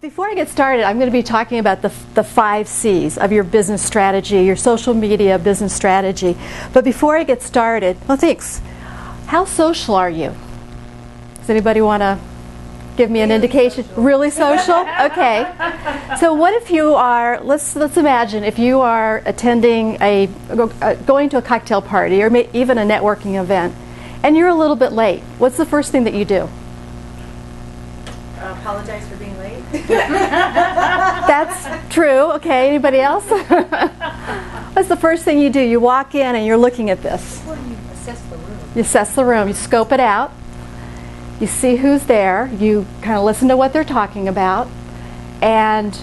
Before I get started, I'm going to be talking about the, the five C's of your business strategy, your social media business strategy. But before I get started, well, thanks. How social are you? Does anybody want to give me an Really indication? social. Really social? Okay. So what if you are? Let's let's imagine if you are attending a going to a cocktail party or even a networking event, and you're a little bit late. What's the first thing that you do? apologize for being late. That's true. Okay, anybody else? What's the first thing you do? You walk in and you're looking at this. Well, you assess the room. You assess the room, you scope it out, you see who's there, you kind of listen to what they're talking about, and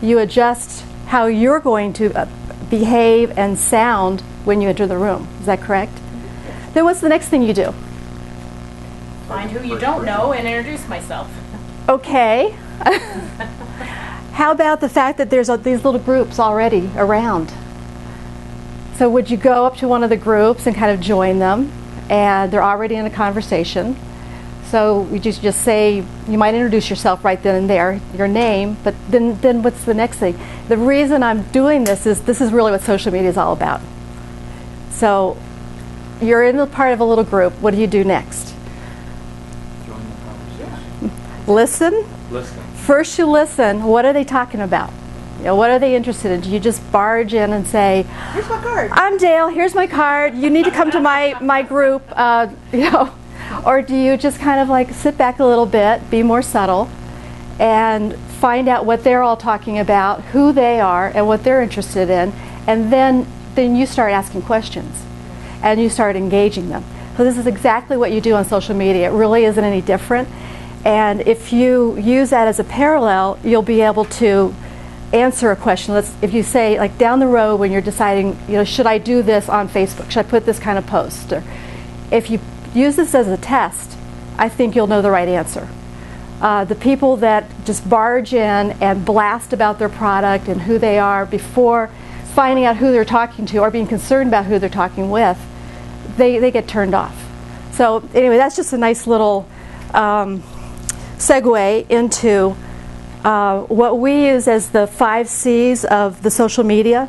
you adjust how you're going to uh, behave and sound when you enter the room. Is that correct? Then what's the next thing you do? Find who you don't know and introduce myself. Okay. How about the fact that there's uh, these little groups already around? So would you go up to one of the groups and kind of join them, and they're already in a conversation? So you just just say you might introduce yourself right then and there, your name, but then then what's the next thing? The reason I'm doing this is this is really what social media is all about. So you're in the part of a little group. What do you do next? Join the conversation. Listen. Listen. First, you listen. What are they talking about? You know, what are they interested in? Do you just barge in and say, Here's my card. "I'm Dale. Here's my card. You need to come to my my group." Uh, you know, or do you just kind of like sit back a little bit, be more subtle, and find out what they're all talking about, who they are, and what they're interested in, and then then you start asking questions, and you start engaging them. So this is exactly what you do on social media. It really isn't any different. And if you use that as a parallel, you'll be able to answer a question. Let's, if you say, like down the road when you're deciding, you know, should I do this on Facebook? Should I put this kind of post? Or if you use this as a test, I think you'll know the right answer. Uh, the people that just barge in and blast about their product and who they are before finding out who they're talking to or being concerned about who they're talking with, they, they get turned off. So, anyway, that's just a nice little um, segue into uh, what we use as the five C's of the social media.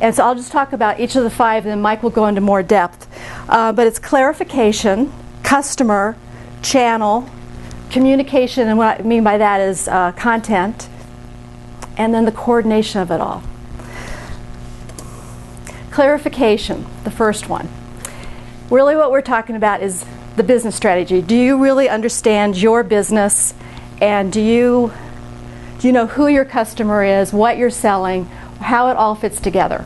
And so I'll just talk about each of the five, and then Mike will go into more depth. Uh, but it's clarification, customer, channel, communication, and what I mean by that is uh, content, and then the coordination of it all. Clarification, the first one. Really, what we're talking about is the business strategy. Do you really understand your business, and do you do you know who your customer is, what you're selling, how it all fits together?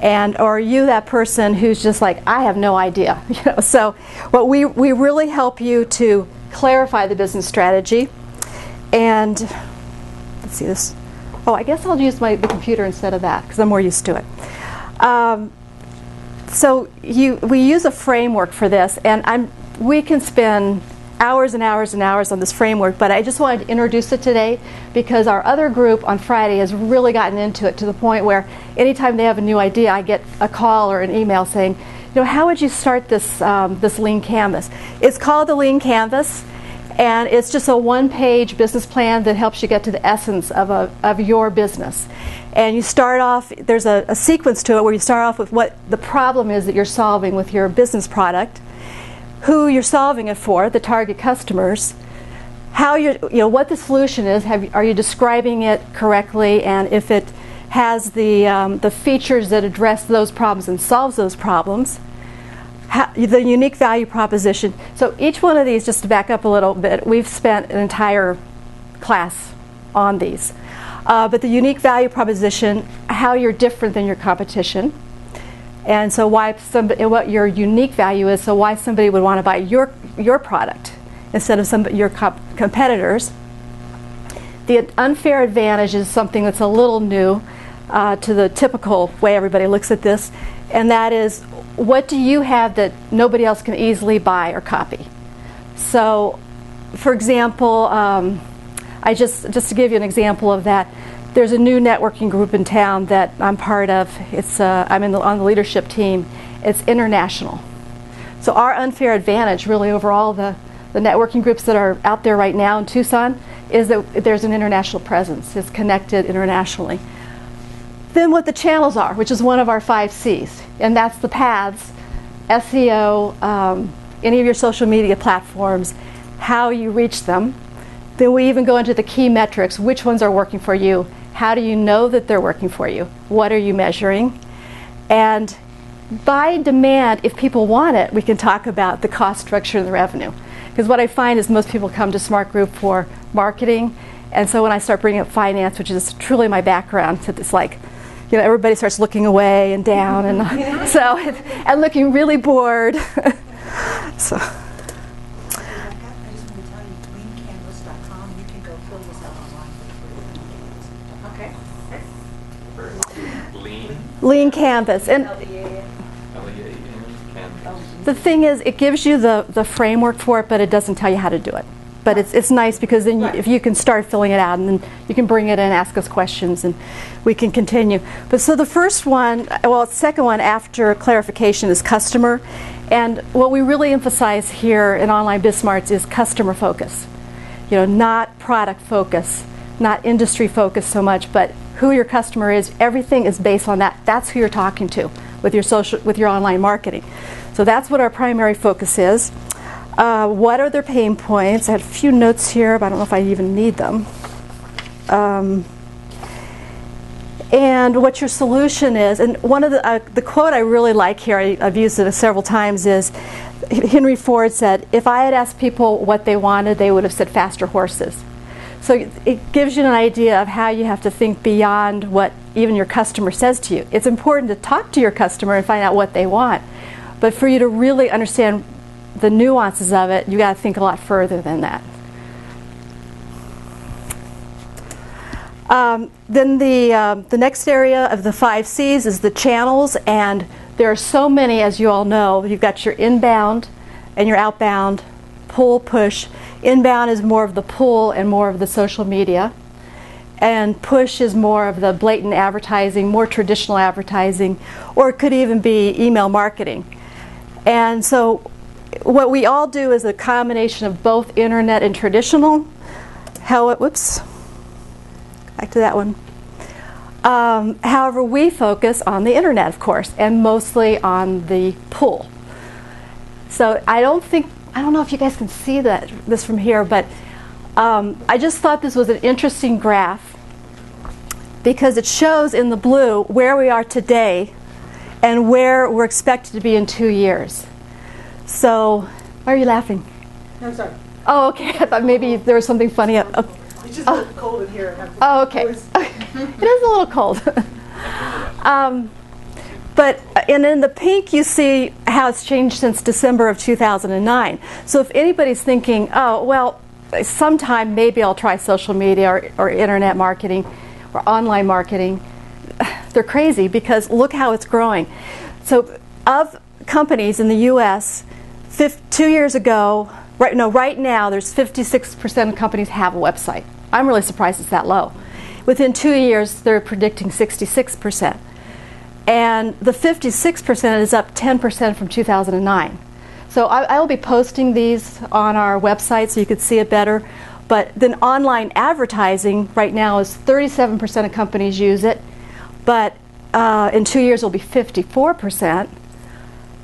And are you that person who's just like, I have no idea? You know, so what we, we really help you to clarify the business strategy. And let's see this. Oh, I guess I'll use my the computer instead of that because I'm more used to it. Um, so you, we use a framework for this, and I'm, we can spend hours and hours and hours on this framework, but I just wanted to introduce it today because our other group on Friday has really gotten into it to the point where anytime they have a new idea, I get a call or an email saying, you know, how would you start this, um, this lean canvas? It's called the lean canvas, and it's just a one-page business plan that helps you get to the essence of, a, of your business. And you start off, there's a, a sequence to it where you start off with what the problem is that you're solving with your business product who you're solving it for, the target customers, how you you know what the solution is. Have, are you describing it correctly? And if it has the um, the features that address those problems and solves those problems, how, the unique value proposition. So each one of these, just to back up a little bit, we've spent an entire class on these. Uh, but the unique value proposition, how you're different than your competition and so why somebody, what your unique value is, so why somebody would want to buy your your product instead of some your comp- competitors. The unfair advantage is something that's a little new uh, to the typical way everybody looks at this, and that is, what do you have that nobody else can easily buy or copy? So, for example, um, I just just to give you an example of that there's a new networking group in town that I'm part of. It's uh, I'm in the, on the leadership team. It's international. So our unfair advantage, really, over all the, the networking groups that are out there right now in Tucson, is that there's an international presence. It's connected internationally. Then what the channels are, which is one of our five C's, and that's the paths, SEO, um, any of your social media platforms, how you reach them. Then we even go into the key metrics, which ones are working for you, how do you know that they're working for you, what are you measuring, and by demand, if people want it, we can talk about the cost structure and the revenue. Because what I find is most people come to Smart Group for marketing, and so when I start bringing up finance, which is truly my background, it's like, you know, everybody starts looking away and down, and so and looking really bored. so. I just want to tell you, leancanvas.com, you can go fill this out online for free. Okay. Lean, Canvas, and the thing is, it gives you the, the framework for it, but it doesn't tell you how to do it. But it's, it's nice because then you, if you can start filling it out and then you can bring it in, ask us questions, and we can continue. But so the first one, well, the second one after clarification is customer. And what we really emphasize here in Online BizSmarts is customer focus. You know, not product focus, not industry focused so much, but who your customer is. Everything is based on that. That's who you're talking to with your social, with your online marketing. So that's what our primary focus is. Uh, what are their pain points? I had a few notes here, but I don't know if I even need them. Um, and what your solution is. And one of the, uh, the quote I really like here, I, I've used it several times, is Henry Ford said, If I had asked people what they wanted, they would have said faster horses. So it gives you an idea of how you have to think beyond what even your customer says to you. It's important to talk to your customer and find out what they want. But for you to really understand the nuances of it, you got to think a lot further than that. Um, then the, uh, the next area of the five C's is the channels, and there are so many, as you all know. You've got your inbound and your outbound, pull, push. Inbound is more of the pull and more of the social media, and push is more of the blatant advertising, more traditional advertising, or it could even be email marketing. And so, what we all do is a combination of both internet and traditional. How it, whoops back to that one. Um, however, we focus on the internet, of course, and mostly on the pull. So I don't think I don't know if you guys can see that this from here, but um, I just thought this was an interesting graph because it shows in the blue where we are today and where we're expected to be in two years. So, why are you laughing? No, I'm sorry. Oh, okay. I thought maybe there was something funny. It's just a little cold in here. Oh, okay. It is a little cold. um, but and in the pink, you see how it's changed since December of 2009. So if anybody's thinking, oh, well, sometime maybe I'll try social media or, or internet marketing or online marketing, they're crazy because look how it's growing. So of companies in the U.S., two years ago, right no, right now, there's 56% of companies have a website. I'm really surprised it's that low. Within two years, they're predicting 66%. And the 56% is up 10% from 2009. So I, I will be posting these on our website so you can see it better. But then online advertising right now is 37% of companies use it, but uh, in two years it will be 54%.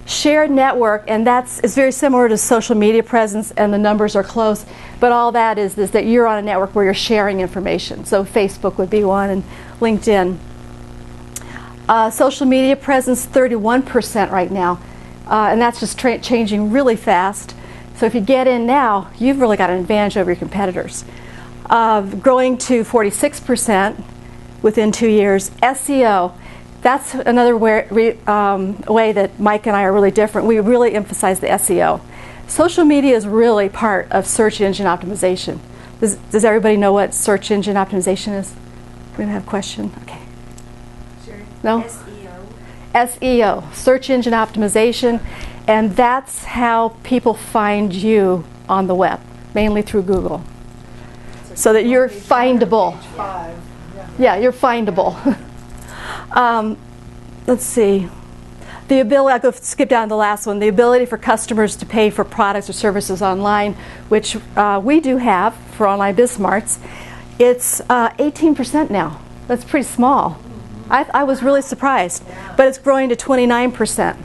Shared network, and that's is very similar to social media presence, and the numbers are close. But all that is is that you're on a network where you're sharing information. So Facebook would be one, and LinkedIn. Uh, social media presence, 31% right now, uh, and that's just tra- changing really fast. So if you get in now, you've really got an advantage over your competitors. Uh, growing to 46% within two years. SEO, that's another way, um, way that Mike and I are really different. We really emphasize the SEO. Social media is really part of search engine optimization. Does, does everybody know what search engine optimization is? We have a question. Okay. No? SEO. SEO, search engine optimization, and that's how people find you on the web, mainly through Google. So that you're findable. Yeah. Yeah, you're findable. um, let's see. The the ability, I'll go skip down to the last one, the ability for customers to pay for products or services online, which uh, we do have for online BizSmarts. It's uh, 18% now. That's pretty small. I, I was really surprised, but it's growing to 29%.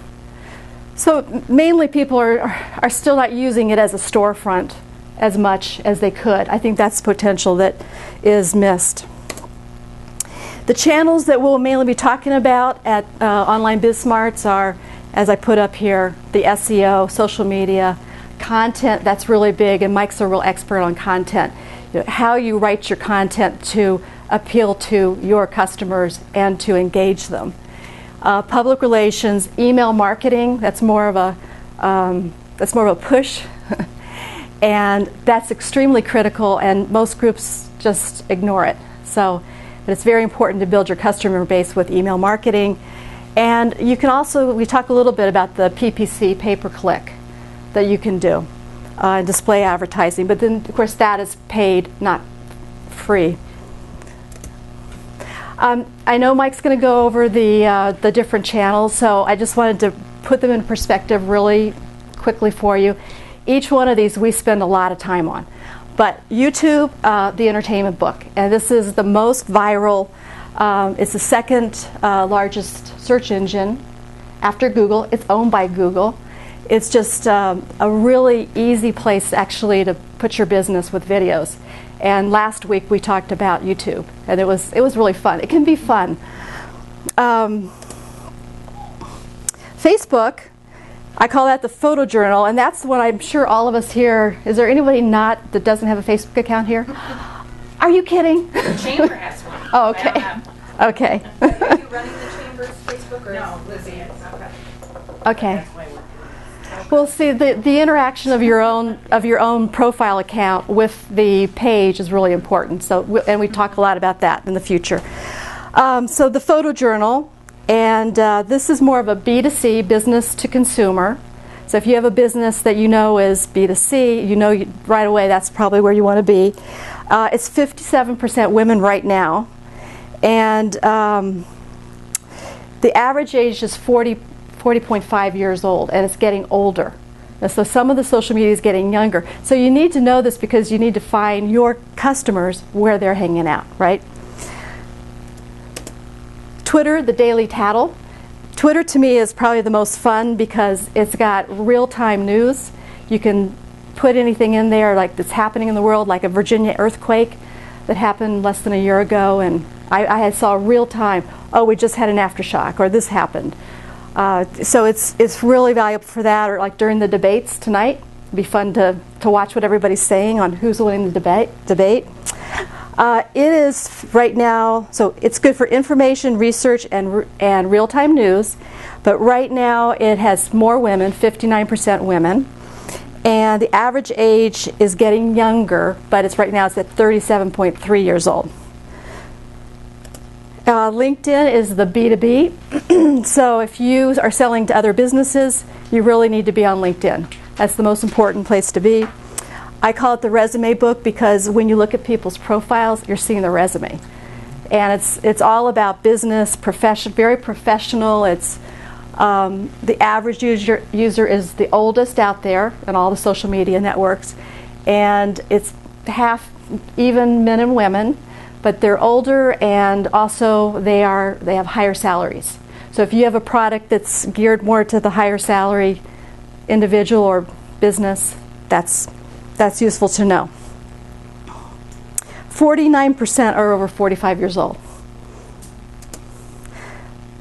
So mainly people are, are still not using it as a storefront as much as they could. I think that's potential that is missed. The channels that we'll mainly be talking about at uh, Online BizSmarts are, as I put up here, the SEO, social media, content, that's really big, and Mike's a real expert on content. You know, how you write your content to appeal to your customers and to engage them. Uh, public relations, email marketing, that's more of a, um, that's more of a push. and that's extremely critical, and most groups just ignore it. So, but it's very important to build your customer base with email marketing. And you can also, we talk a little bit about the PPC pay per click that you can do, uh, display advertising. But then, of course, that is paid, not free. Um, I know Mike's going to go over the, uh, the different channels, so I just wanted to put them in perspective really quickly for you. Each one of these we spend a lot of time on. But YouTube, uh, the entertainment book, and this is the most viral. Um, it's the second uh, largest search engine after Google. It's owned by Google. It's just um, a really easy place actually to put your business with videos. And last week we talked about YouTube, and it was it was really fun. It can be fun. Um, Facebook, I call that the photo journal, and that's what I'm sure all of us here. Is there anybody not that doesn't have a Facebook account here? Are you kidding? The chamber has one. Oh, okay. don't Okay. Are you running the chamber's Facebook or? No, Lizzie is. Okay. okay. Well, see, the, the interaction of your own of your own profile account with the page is really important. So, and we talk a lot about that in the future. Um, so, the photo journal, and uh, this is more of a B2C, business to consumer. So, if you have a business that you know is B2C, you know you, right away that's probably where you want to be. Uh, it's 57% women right now, and um, the average age is 40, 40.5 years old, and it's getting older. And so some of the social media is getting younger. So you need to know this because you need to find your customers where they're hanging out, right? Twitter, the Daily Tattle. Twitter to me is probably the most fun because it's got real time news. You can put anything in there like that's happening in the world, like a Virginia earthquake that happened less than a year ago, and I, I saw real time. Oh, we just had an aftershock, or this happened. Uh, so it's it's really valuable for that, or like during the debates tonight. It'd be fun to, to watch what everybody's saying on who's winning the debate. Debate. Uh, it is right now, so it's good for information, research, and and real time news. But right now, it has more women, 59% women, and the average age is getting younger. But it's right now it's at 37.3 years old. Uh, LinkedIn is the B2B. so if you are selling to other businesses, you really need to be on LinkedIn. That's the most important place to be. I call it the resume book because when you look at people's profiles, you're seeing the resume. And it's, it's all about business, profession, very professional. It's um, the average user, user is the oldest out there in all the social media networks, and it's half even men and women but they're older and also they are they have higher salaries. So if you have a product that's geared more to the higher salary individual or business, that's that's useful to know. 49% are over 45 years old.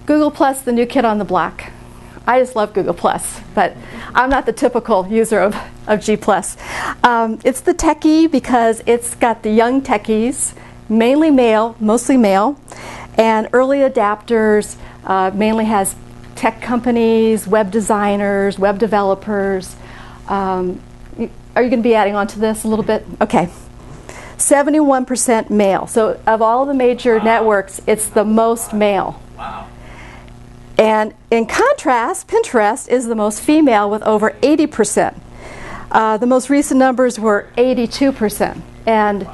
Google Plus, the new kid on the block. I just love Google Plus, but I'm not the typical user of, of G Plus. Um, it's the techie because it's got the young techies mainly male, mostly male, and early adapters uh, mainly has tech companies, web designers, web developers. Um, are you going to be adding on to this a little bit? Okay. 71% male. So, of all the major Wow. networks, it's the most male. Wow. And in contrast, Pinterest is the most female with over 80%. Uh, the most recent numbers were 82%. And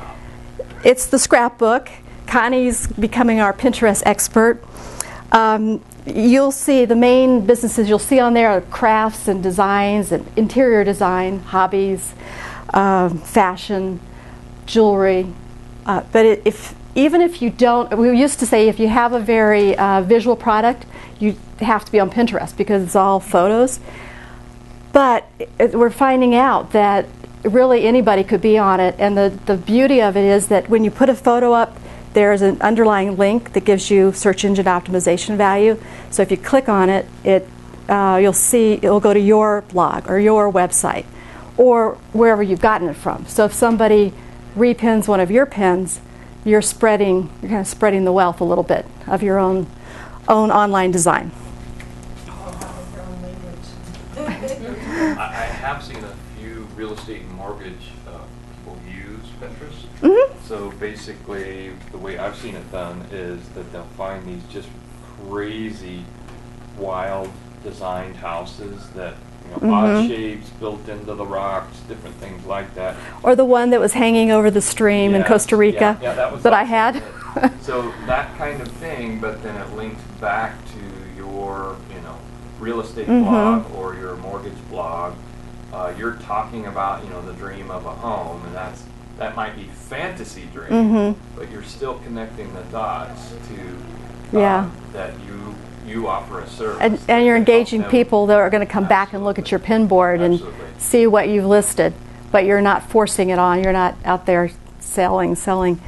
it's the scrapbook. Connie's becoming our Pinterest expert. Um, you'll see the main businesses you'll see on there are crafts and designs and interior design, hobbies, um, fashion, jewelry. Uh, but it, if even if you don't, we used to say if you have a very uh, visual product, you have to be on Pinterest because it's all photos. But it, we're finding out that really anybody could be on it, and the, the beauty of it is that when you put a photo up, there's an underlying link that gives you search engine optimization value. So if you click on it, it uh, you'll see it'll go to your blog or your website or wherever you've gotten it from. So if somebody repins one of your pins, you're spreading you're kind of spreading the wealth a little bit of your own own online design. Real estate and mortgage uh, people use Pinterest. Mhm. So basically, the way I've seen it done is that they'll find these just crazy, wild designed houses that, you know, odd Mhm. shapes built into the rocks, different things like that. Or the one that was hanging over the stream in Costa Rica yeah, yeah, that, was that I had. so that kind of thing, but then it links back to your, you know, real estate Mhm. blog or your mortgage blog. Uh, you're talking about, you know, the dream of a home, and that's that might be fantasy dream, Mhm. but you're still connecting the dots to Yeah. um, that you you offer a service and, and you're engaging people that are going to come back and look at your pin board and see what you've listed, but you're not forcing it on. You're not out there selling, selling.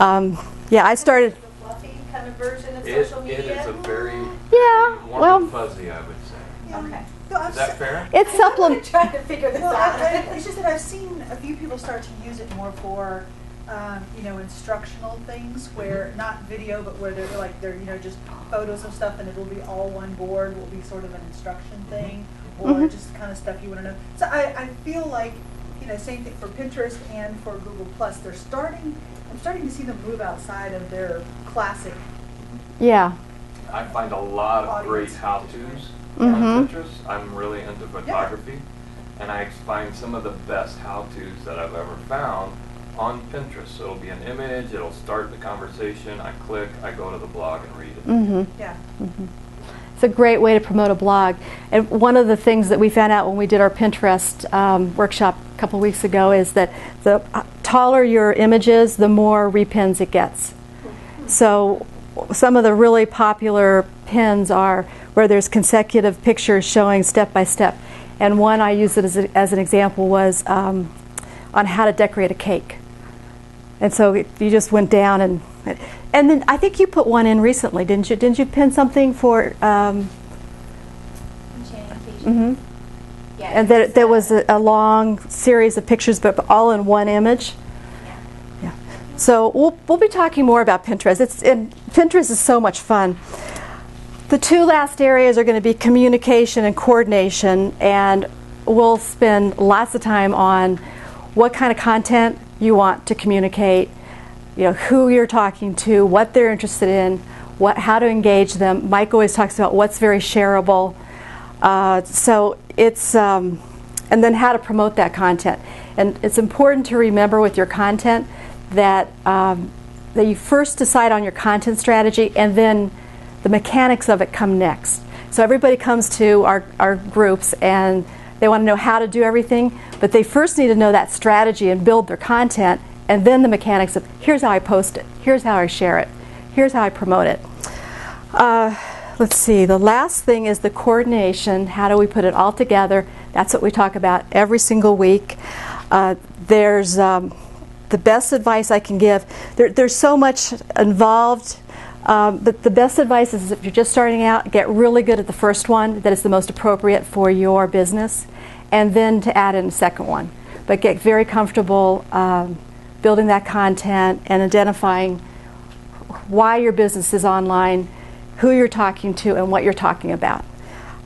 Um, yeah, I started. The fluffy kind of version of It, social media. is a very Yeah, warm well- and fuzzy, I would say. Okay. Is that fair? It's I'm supplement. trying to figure this Well, I, I, out. it's just that I've seen a few people start to use it more for, um, you know, instructional things where not video, but where they're like they're you know just photos of stuff and it'll be all one board. Will be sort of an instruction thing or Mhm. just kind of stuff you want to know. So I, I feel like you know same thing for Pinterest and for Google Plus. They're starting. I'm starting to see them move outside of their classic. Yeah. I find a lot of great how-tos Mhm. on Pinterest. I'm really into photography, and I find some of the best how-tos that I've ever found on Pinterest. So it'll be an image, it'll start the conversation, I click, I go to the blog and read it. Mm-hmm. Yeah. It's a great way to promote a blog. And one of the things that we found out when we did our Pinterest um, workshop a couple weeks ago is that the uh, taller your image is, the more repins it gets. So some of the really popular pins are where there's consecutive pictures showing step by step. And one I used it as, a, as an example was um, on how to decorate a cake. And so it, you just went down and and then I think you put one in recently, didn't you? Didn't you pin something for? Um, mhm. Yeah, And that there was a, a long series of pictures, but all in one image. So we'll we'll be talking more about Pinterest. It's and Pinterest is so much fun. The two last areas are going to be communication and coordination, and we'll spend lots of time on what kind of content you want to communicate, you know, who you're talking to, what they're interested in, what, how to engage them. Mike always talks about what's very shareable. Uh, so it's, um, and then how to promote that content. And it's important to remember with your content that um, that you first decide on your content strategy and then the mechanics of it come next. So everybody comes to our, our groups and they want to know how to do everything, but they first need to know that strategy and build their content, and then the mechanics of here's how I post it, here's how I share it, here's how I promote it. Uh, let's see, the last thing is the coordination. How do we put it all together? That's what we talk about every single week. Uh, there's um, the best advice I can give. There, there's so much involved. Um, but the best advice is if you're just starting out, get really good at the first one that is the most appropriate for your business, and then to add in a second one. But get very comfortable um, building that content and identifying why your business is online, who you're talking to, and what you're talking about.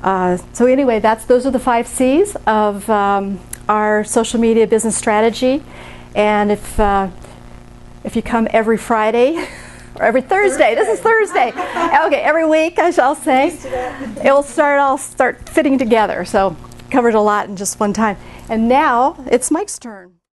Uh, so anyway, that's those are the five C's of um, our social media business strategy. And if uh, if you come every Friday or every Thursday, this is Thursday. okay, every week I shall say, it will start all start fitting together. So covered a lot in just one time. And now it's Mike's turn.